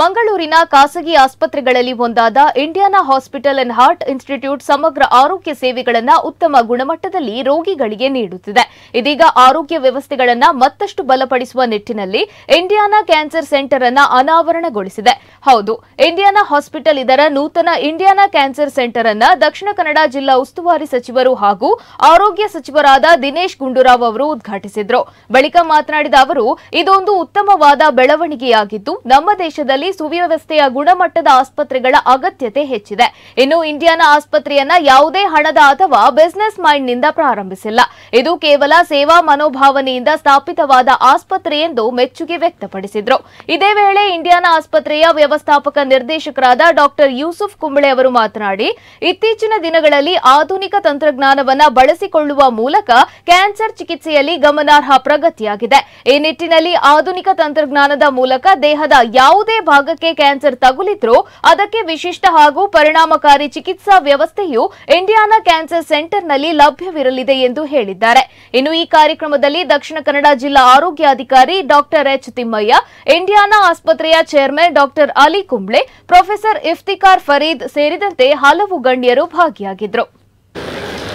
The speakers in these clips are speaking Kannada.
ಮಂಗಳೂರಿನ ಖಾಸಗಿ ಆಸ್ಪತ್ರೆಗಳಲ್ಲಿ ಒಂದಾದ Indiana hospital and heart institute ಸಮಗ್ರ ಆರೋಗ್ಯ ಸೇವೆಗಳನ್ನು ಉತ್ತಮ ಗುಣಮಟ್ಟದಲ್ಲಿ ರೋಗಿಗಳಿಗೆ ನೀಡುತ್ತಿದೆ. ಇದೀಗ ಆರೋಗ್ಯ ವ್ಯವಸ್ಥೆಗಳನ್ನು ಮತ್ತಷ್ಟು ಬಲಪಡಿಸುವ ನಿಟ್ಟಿನಲ್ಲಿ ಇಂಡಿಯಾನಾ ಕ್ಯಾನ್ಸರ್ ಸೆಂಟರ್ ಅನ್ನು ಅನಾವರಣಗೊಳಿಸಿದೆ. ಹೌದು, ಇಂಡಿಯಾನಾ ಹಾಸ್ಪಿಟಲ್ ಇದರ ನೂತನ ಇಂಡಿಯಾನಾ ಕ್ಯಾನ್ಸರ್ ಸೆಂಟರ್ ಅನ್ನು ದಕ್ಷಿಣ ಕನ್ನಡ ಜಿಲ್ಲಾ ಉಸ್ತುವಾರಿ ಸಚಿವರು ಹಾಗೂ ಆರೋಗ್ಯ ಸಚಿವರಾದ ದಿನೇಶ್ ಗುಂಡೂರಾವ್ ಅವರು ಉದ್ಘಾಟಿಸಿದರು. ಬಳಿಕ ಮಾತನಾಡಿದ ಅವರು, ಇದೊಂದು ಉತ್ತಮವಾದ ಬೆಳವಣಿಗೆಯಾಗಿದ್ದು ನಮ್ಮ ದೇಶದಲ್ಲಿ ಸುವ್ಯವಸ್ಥೆಯ ಗುಣಮಟ್ಟದ ಆಸ್ಪತ್ರೆಗಳ ಅಗತ್ಯತೆ ಹೆಚ್ಚಿದೆ. ಇನ್ನು ಇಂಡಿಯಾನ ಆಸ್ಪತ್ರೆಯನ್ನ ಯಾವುದೇ ಹಣದ ಅಥವಾ ಬಿಸಿನೆಸ್ ಮೈಂಡ್ನಿಂದ ಪ್ರಾರಂಭಿಸಿಲ್ಲ. ಇದು ಕೇವಲ ಸೇವಾ ಮನೋಭಾವನೆಯಿಂದ ಸ್ಥಾಪಿತವಾದ ಆಸ್ಪತ್ರೆ ಎಂದು ಮೆಚ್ಚುಗೆ ವ್ಯಕ್ತಪಡಿಸಿದ್ರು. ಇದೇ ವೇಳೆ ಇಂಡಿಯಾನ ಆಸ್ಪತ್ರೆಯ ವ್ಯವಸ್ಥಾಪಕ ನಿರ್ದೇಶಕರಾದ ಡಾಕ್ಟರ್ ಯೂಸುಫ್ ಕುಂಬಳೆ ಅವರು ಮಾತನಾಡಿ, ಇತ್ತೀಚಿನ ದಿನಗಳಲ್ಲಿ ಆಧುನಿಕ ತಂತ್ರಜ್ಞಾನವನ್ನ ಬಳಸಿಕೊಳ್ಳುವ ಮೂಲಕ ಕ್ಯಾನ್ಸರ್ ಚಿಕಿತ್ಸೆಯಲ್ಲಿ ಗಮನಾರ್ಹ ಪ್ರಗತಿಯಾಗಿದೆ. ಈ ನಿಟ್ಟಿನಲ್ಲಿ ಆಧುನಿಕ ತಂತ್ರಜ್ಞಾನದ ಮೂಲಕ ದೇಹದ ಯಾವುದೇ ಭಾಗಕ್ಕೆ ಕ್ಯಾನ್ಸರ್ ತಗುಲಿದ್ರೂ ಅದಕ್ಕೆ ವಿಶಿಷ್ಟ ಹಾಗೂ ಪರಿಣಾಮಕಾರಿ ಚಿಕಿತ್ಸಾ ವ್ಯವಸ್ಥೆಯು ಇಂಡಿಯಾನಾ ಕ್ಯಾನ್ಸರ್ ಸೆಂಟರ್ನಲ್ಲಿ ಲಭ್ಯವಿರಲಿದೆ ಎಂದು ಹೇಳಿದ್ದಾರೆ. ಇನ್ನು ಈ ಕಾರ್ಯಕ್ರಮದಲ್ಲಿ ದಕ್ಷಿಣ ಕನ್ನಡ ಜಿಲ್ಲಾ ಆರೋಗ್ಯಾಧಿಕಾರಿ ಡಾಕ್ಟರ್ ಎಚ್ ತಿಮ್ಮಯ್ಯ, ಇಂಡಿಯಾನಾ ಆಸ್ಪತ್ರೆಯ chairman doctor Ali Kumble, professor Iftikhar Farid ಸೇರಿದಂತೆ ಹಲವು ಗಣ್ಯರು ಭಾಗಿಯಾಗಿದ್ದರು.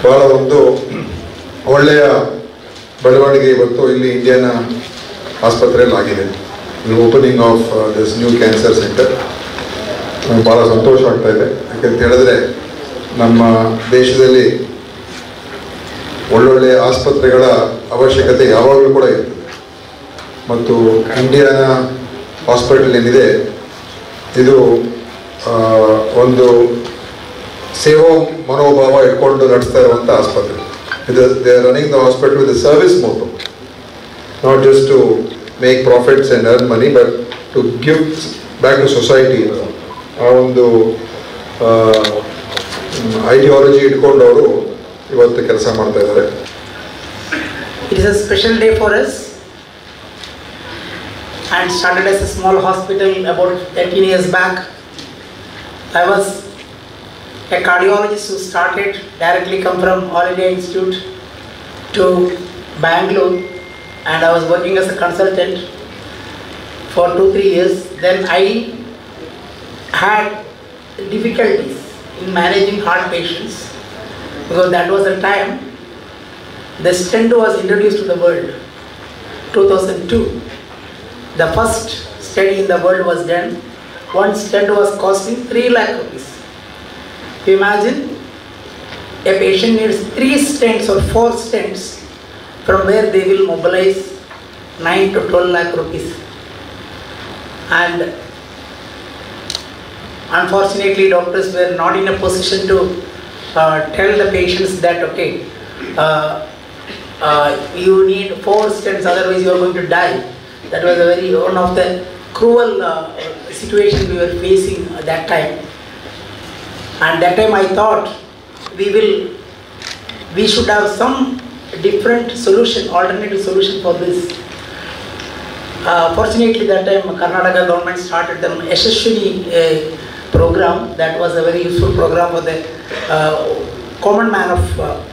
ಬಹಳ ಒಂದು ಒಳ್ಳೆಯ ಬೆಳವಣಿಗೆ ಇವತ್ತು ಇಲ್ಲಿ ಇಂಡಿಯಾನ ಆಸ್ಪತ್ರೆಯಲ್ಲಿ ಆಗಿದೆ opening of this new cancer centre ನಮ್ಗೆ ಭಾಳ ಸಂತೋಷ ಆಗ್ತಾ ಇದೆ. ಯಾಕಂತ ಹೇಳಿದ್ರೆ, ನಮ್ಮ ದೇಶದಲ್ಲಿ ಒಳ್ಳೊಳ್ಳೆ ಆಸ್ಪತ್ರೆಗಳ ಅವಶ್ಯಕತೆ ಯಾವಾಗಲೂ ಕೂಡ ಇರ್ತದೆ. ಮತ್ತು ಇಂಡಿಯಾನ ಹಾಸ್ಪಿಟಲ್ ಏನಿದೆ, ಇದು ಒಂದು ಸೇವಾ ಮನೋಭಾವ ಇಟ್ಕೊಂಡು ನಡೆಸ್ತಾ ಇರುವಂಥ ಆಸ್ಪತ್ರೆ. ಇದು, they running the hospital with service motto. Not just to make profits and earn money but to give back to society ಆ ಒಂದು ಐಡಿಯಾಲಜಿ ಇಟ್ಕೊಂಡು ಅವರು ಇವತ್ತು ಕೆಲಸ ಮಾಡ್ತಾ ಇದ್ದಾರೆ It is a special day for us and started as a small hospital about 13 years back. I was a cardiologist who started directly come from All India Institute to Bangalore and I was working as a consultant for two, three years. Then I had difficulties in managing heart patients because that was the time the stent was introduced to the world 2002 the first study in the world was done. One stent was costing 3 lakh rupees. Imagine a patient needs 3 stents or 4 stents from where they will mobilize 9 to 12 lakh rupees. And unfortunately doctors were not in a position to uh, tell the patients that okay uh, uh, you need four stents otherwise you are going to die. That was a very one of the cruel uh, situation we were facing at that time. And that time i thought we will we should have some different solution alternative solution for this. Uh, fortunately that time Karnataka government started the Yashaswini uh, program that was a very useful program for the uh, common man of uh,